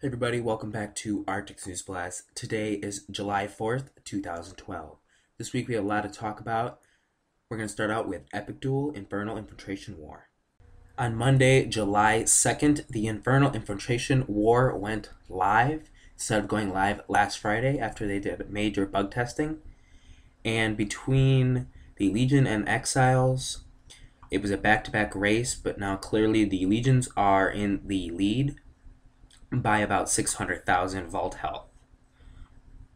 Hey everybody, welcome back to Artix News Blast. Today is July 4th, 2012. This week we have a lot to talk about. We're going to start out with Epic Duel Infernal Infiltration War. On Monday, July 2nd, the Infernal Infiltration War went live instead of going live last Friday after they did major bug testing. And between the Legion and Exiles, it was a back to back race, but now clearly the Legions are in the lead by about 600,000 vault health.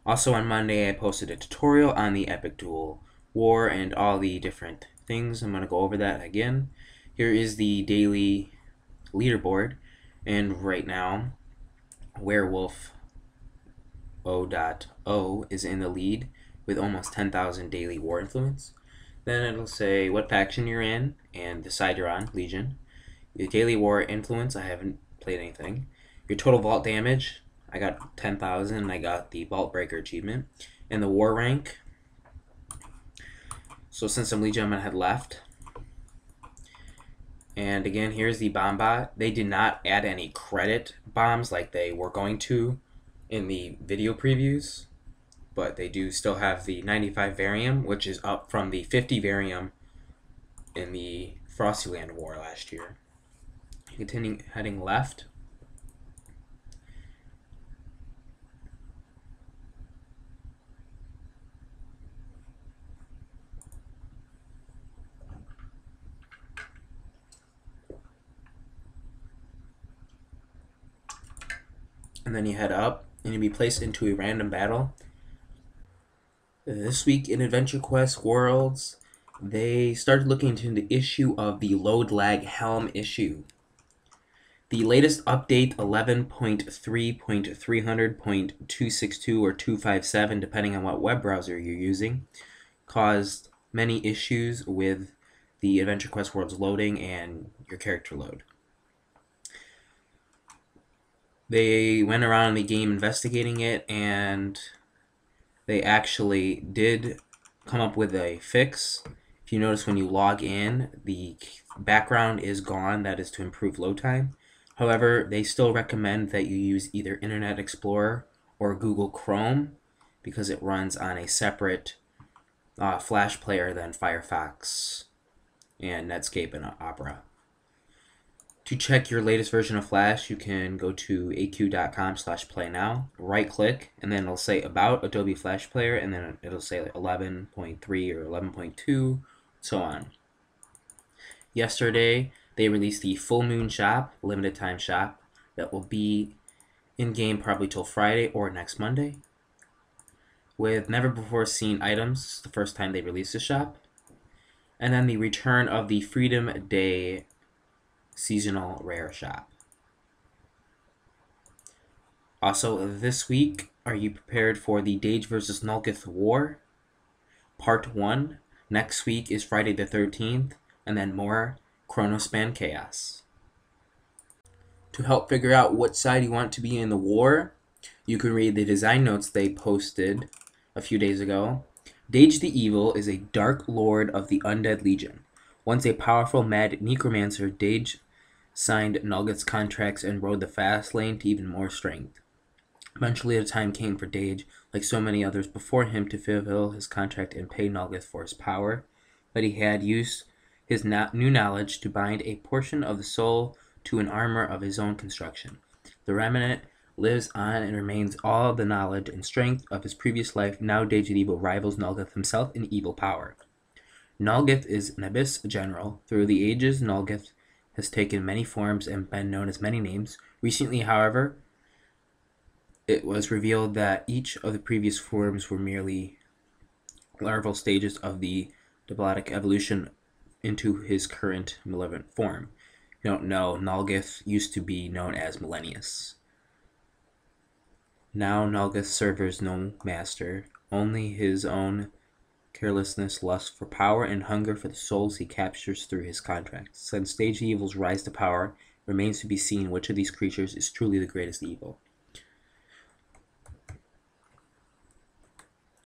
Also on Monday, I posted a tutorial on the Epic Duel War and all the different things. I'm going to go over that again. Here is the daily leaderboard, and right now, Werewolf O.O is in the lead with almost 10,000 daily war influence. Then it'll say what faction you're in and the side you're on, Legion. The daily war influence, I haven't played anything. Your total vault damage, I got 10,000. I got the Vault Breaker achievement. And the war rank, so since some Legion had left. And again, here's the bomb bot. They did not add any credit bombs like they were going to in the video previews. But they do still have the 95 Varium, which is up from the 50 Varium in the Frostyland War last year. Continuing heading left, and then you head up and you'll be placed into a random battle. This week in Adventure Quest Worlds, they started looking into the issue of the load lag helm issue. The latest update 11.3.300.262 or 257, depending on what web browser you're using, caused many issues with the Adventure Quest Worlds loading and your character load they went around the game investigating it and they actually did come up with a fix. If you notice when you log in, the background is gone. That is to improve load time. However, they still recommend that you use either Internet Explorer or Google Chrome because it runs on a separate uh, Flash player than Firefox and Netscape and Opera. To check your latest version of Flash, you can go to aq.com slash play now, right click, and then it'll say about Adobe Flash Player, and then it'll say 11.3 or 11.2, so on. Yesterday, they released the Full Moon Shop, limited time shop, that will be in game probably till Friday or next Monday. With never before seen items, the first time they released the shop. And then the return of the Freedom Day seasonal rare shop. Also, this week, are you prepared for the Dage vs. Nulgath War? Part 1. Next week is Friday the 13th, and then more Chronospan Chaos. To help figure out what side you want to be in the war, you can read the design notes they posted a few days ago. Dage the Evil is a dark lord of the Undead Legion. Once a powerful mad necromancer, Dage signed Nulgath's contracts and rode the fast lane to even more strength. Eventually, a time came for Dage, like so many others before him, to fulfill his contract and pay Nulgath for his power, but he had used his new knowledge to bind a portion of the soul to an armor of his own construction. The remnant lives on and remains all the knowledge and strength of his previous life. Now the Evil rivals Nulgath himself in evil power. Nulgath is an abyss general. Through the ages, Nulgath has taken many forms and been known as many names. Recently, however, it was revealed that each of the previous forms were merely larval stages of the Diabolic evolution into his current malevolent form. You don't know, Nulgath used to be known as Millennius. Now Nulgith serves no master, only his own carelessness, lust for power, and hunger for the souls he captures through his contracts. Since stage evils rise to power, remains to be seen which of these creatures is truly the greatest evil.